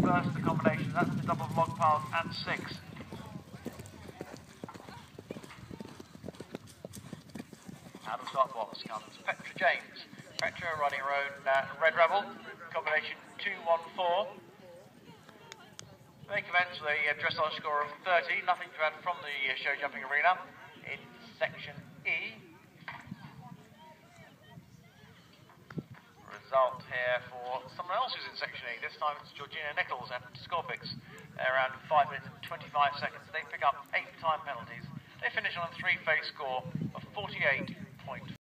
first the combination. That's the double log piles and six. Out of comes Petra James. Petra running her own uh, Red Rebel, combination 214. They commence with a uh, dressage score of 30, nothing to add from the uh, show jumping arena. Result here for someone else who's in section E. This time it's Georgina Nichols and. They're around 5 minutes and 25 seconds. They pick up 8 time penalties. They finish on a three phase score of 48.